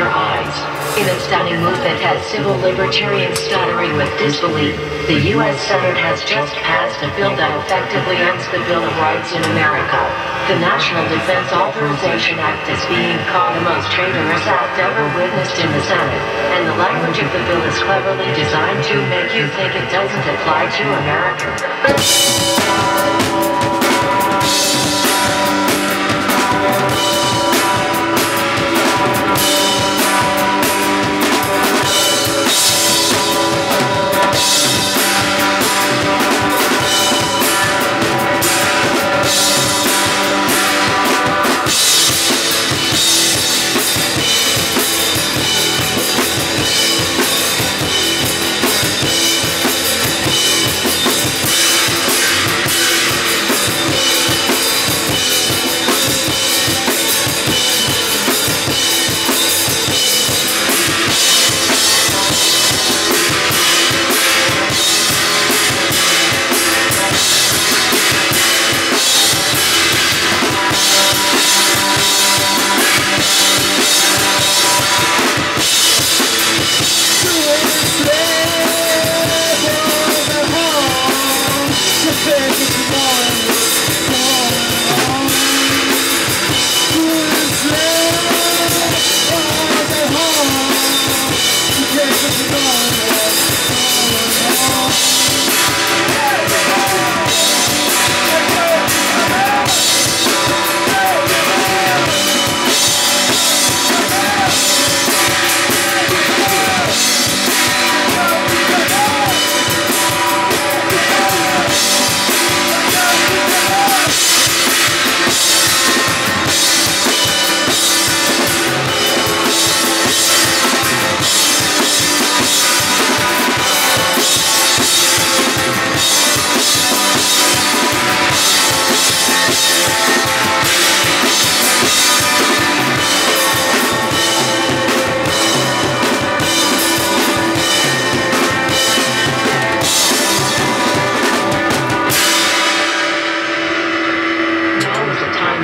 Afghanistan that has civil libertarians stuttering with disbelief. The U.S. Senate has just passed a bill that effectively ends the Bill of Rights in America. The National Defense Authorization Act is being called the most traitorous act ever witnessed in the Senate, and the language of the bill is cleverly designed to make you think it doesn't apply to America.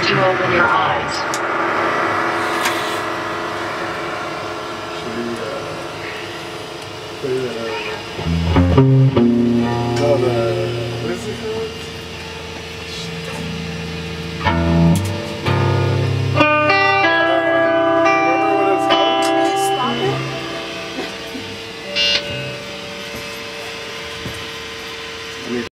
To open your eyes. Should uh, uh, what is it called?